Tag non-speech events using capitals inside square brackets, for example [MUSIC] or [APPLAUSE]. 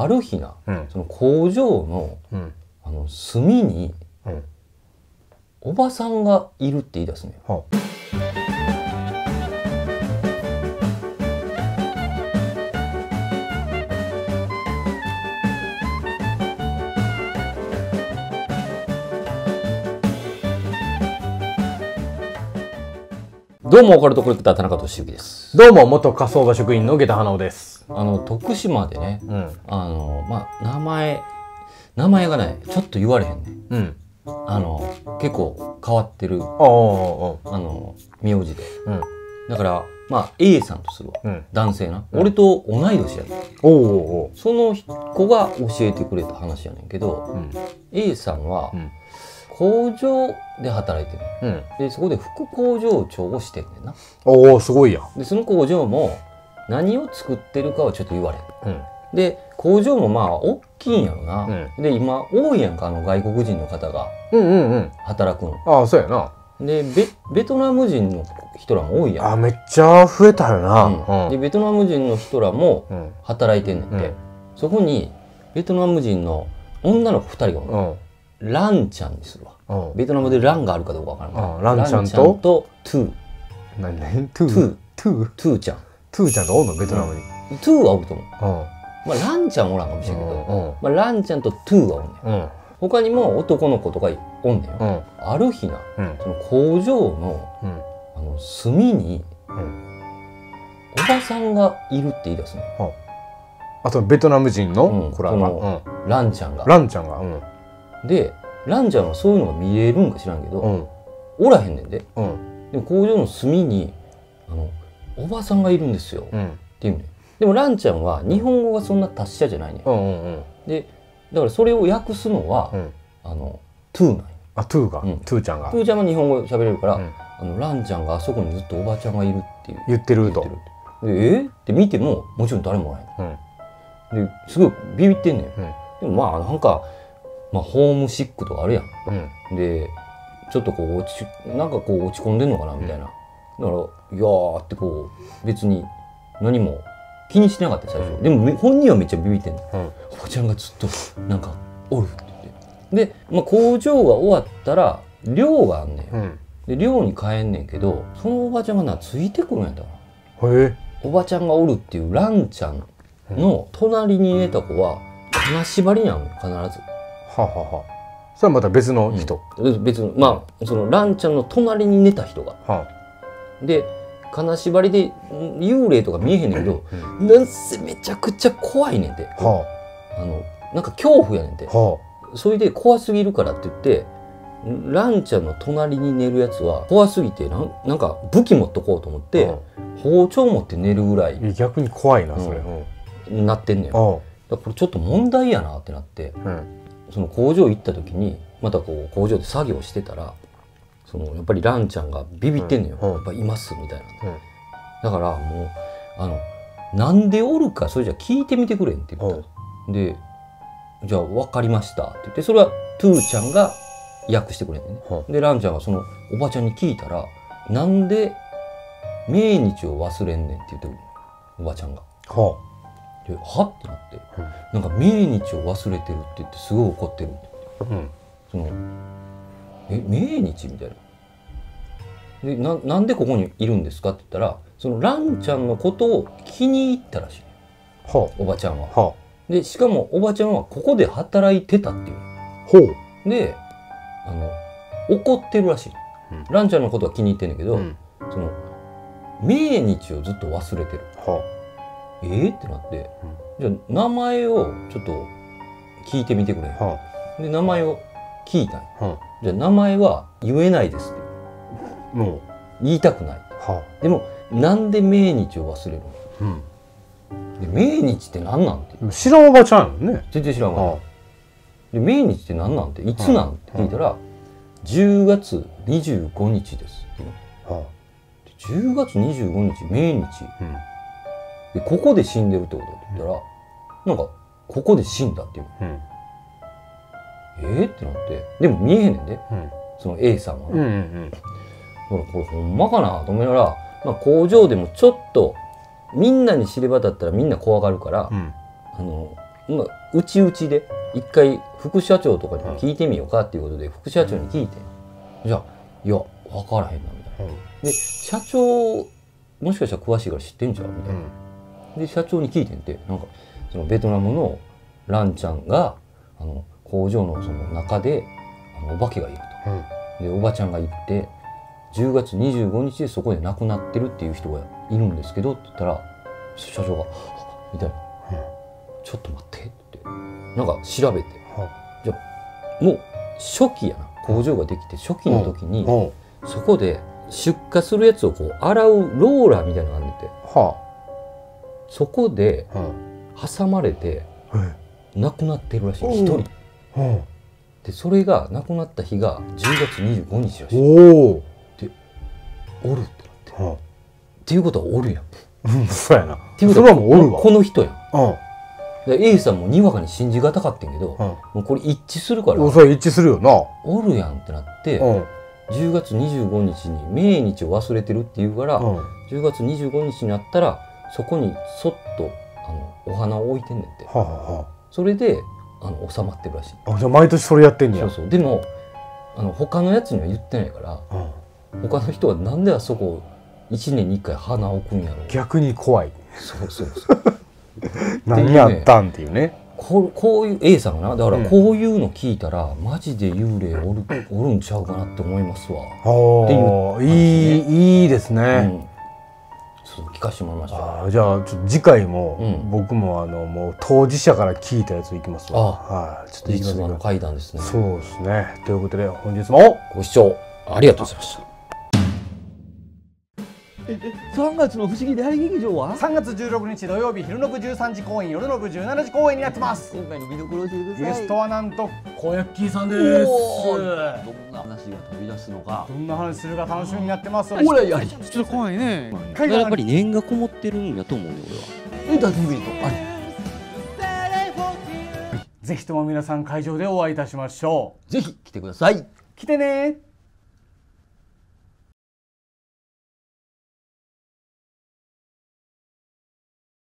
ある日なうん。その工場のうん。あの隅にうん。おばさんがいるって言い出すねはどうもオカルトコレクター田中俊之です。どうも元火葬場職員の下駄花尾です。あの徳島でねうん。あのまあ名前名前がないちょっと言われへんねうん。あの結構変わってるああああの名字で。うん。だからまあ A さんとするわ。うん。男性な、うん。俺と同い年やねんおうおうその子が教えてくれた話やねんけどおううん。A さんはうん工場で働いてるうん。でそこで副工場長をしてんねんな。おおすごいやん。でその工場も何を作ってるかはちょっと言われん。うん。で工場もまあ大きいんやろな、うで今多いやんかあの外国人の方がうんうんうん。働くの。ああそうやな。でベベトナム人の人らも多いやん。あめっちゃ増えたよな。うん。でベトナム人の人らもうん。働いてんねんて、うん。そこにベトナム人の女の子2人がおるの。うんランちゃんにするわ。うん。ベトナムでランがあるかどうかわからんからあランちゃんと？トゥー。何？何トゥトゥー？トゥー？トゥーちゃん。トゥーちゃんとおんの？ベトナムに？トゥーはおると思う。うん。まあランちゃんおらんかもしれんけど、うんまあ、ランちゃんとトゥーはおんねん。うん。他にも男の子とかおんねんある日なうん。その工場のうん。あの隅にうん。おばさんがいるって言い出すの。あとベトナム人の？このうん。ランちゃんが。ランちゃんが。うんでランちゃんはそういうのが見えるんか知らんけど、うん。おらへんねんで。うん。でも工場の隅にあのおばさんがいるんですよ、ってうんいうねん。でもランちゃんは日本語がそんな達者じゃないねでだからそれを訳すのは、うん。あのトゥーなんよ。あトゥーが？うん。トゥーちゃんが？トゥーちゃんは日本語喋れるから、うん。あのランちゃんがあそこにずっとおばちゃんがいるっていう。言ってると。え？ーって見てももちろん誰もおらへうん。んですごいビビってんねん。でもまあなんか、まあ、ホームシックとかあるやん。うん。でちょっとこう落ちなんかこう落ち込んでんのかなみたいな、だからいやーってこう別に何も気にしてなかった最初、うん。でもめ本人はめっちゃビビってんの。うん。おばちゃんがずっとなんかおるって言って。で、まあ、工場が終わったら寮があんねん、うん。で寮に帰んねんけどそのおばちゃんがなついてくるんやったかな。へえ。おばちゃんがおるっていうランちゃんの隣に寝た子は金縛りなのよ必ず。はあはあはあ。それはまた別の人。うん。別にまあそのランちゃんの隣に寝た人が。はで金縛りでん幽霊とか見えへんねんけどあうん。なんせめちゃくちゃ怖いねんて。はあ。のなんか恐怖やねんて。あ。はそれで怖すぎるからって言ってランちゃんの隣に寝るやつは怖すぎてなんなんか武器持っとこうと思っあ。て包丁持って寝るぐらい。うん逆に怖いなそれ。ううん。なってんのよあ。だからこれちょっと問題やなってなって。あうんその工場行った時にまたこう工場で作業してたらそのやっぱりランちゃんがビビってんのよ、うん。やっぱいますみたいな、うん。だからもうあのなんでおるかそれじゃ聞いてみてくれんって言った。のでじゃあ分かりましたって言ってそれはトゥーちゃんが訳してくれんね。でランちゃんがそのおばちゃんに聞いたらなんで命日を忘れんねんって言ってくるおばちゃんが。あ。はではっ？てなって、うん。なんか命日を忘れてるって言ってすごい怒ってる。ってあうん。そのえ命日？みたいな。でななんでここにいるんですかって言ったらそのランちゃんのことを気に入ったらしい。はおばちゃんは。あはあ。でしかもおばちゃんはここで働いてたっていう。ほう。であの怒ってるらしい、うん。ランちゃんのことは気に入ってんだけど、うん。その命日をずっと忘れてる。はえー、ってなって、じゃあ名前をちょっと聞いてみてくれ。あ。はで名前を聞いたんよあ。はじゃあ名前は言えないですって。あも言いたくない。はでもなんで命日を忘れるあうん。ので命日って何なんて？知らんおばちゃんね。全然知らんわはで命日って何なんて？いつなんって聞いたら10月25日ですって。はで10月25日命日。あうんでここで死んでるってことって言ったらなんかここで死んだっていう。うん。えー、ってなって。でも見えへんねんで。うん。その A さんは。うんうんほらこれほんまかなと思いながら、まあ、工場でもちょっとみんなに知れ渡ったらみんな怖がるから、うん。あのまあ、うちうちで一回副社長とかにも聞いてみようかっていうことで副社長に聞いて、じゃあいや分からへんなみたいな。で社長もしかしたら詳しいから知ってんじゃんみたいな。で社長に聞いてんてなんかそのベトナムのランちゃんがあの工場のその中であのお化けがいると。でおばちゃんが行って10月25日でそこで亡くなってるっていう人がいるんですけどって言ったら社長が「みたいな「ちょっと待って」ってなんか調べて。じゃあもう初期やな。工場ができて初期の時にそこで出荷するやつをこう洗うローラーみたいなのがあんねんて。はそこであ。挟まれて亡くなってるらしいうん一人うんでそれが亡くなった日が10月25日らしいおお。おるってなってっはていうことはおるやんそうやな。ていうことははもうおるわ。この人やん A さんもにわかに信じがたかってんけどうん。もうこれ一致するからおそれ一致するよな。おるやんってなってうん。10月25日に命日を忘れてるって言うからうん。10月25日になったらそこにそっとあのお花を置いてんねんってはあ、はそれであの収まってるらしいあ、あ。じゃあ毎年それやってんねや。そうそうでもあの他のやつには言ってないからうん他の人はなんであそこ1年に1回花を置くんやろう逆に怖い。そうそうそう [LAUGHS] 何やったんっていうね。こうこういう A さんがなだからうんこういうの聞いたら、マジで幽霊おるおるんちゃうかなって思いますわ、あっていうあ、いい、いいですうね。う聞かせてもらいましたじゃあちょっと次回も、うん。僕もあのもう当事者から聞いたやついきますわ。あはい、ちょっと行きます実話の階段ですね。そうですね。ということで本日もご視聴ありがとうございました3月の不思議大劇場は？3月16日土曜日昼の部13時公演夜の部17時公演になってます。今回の見どころを教えてください。ゲストはなんと小ヤッキーさんです。どんな話が飛び出すのか。どんな話するか楽しみになってます。おらやりちょっと怖いね。海外やっぱり念がこもってるんやと思うよ俺は。エンターテインメントありぜひとも皆さん会場でお会いいたしましょぜひ来てください。う。来てね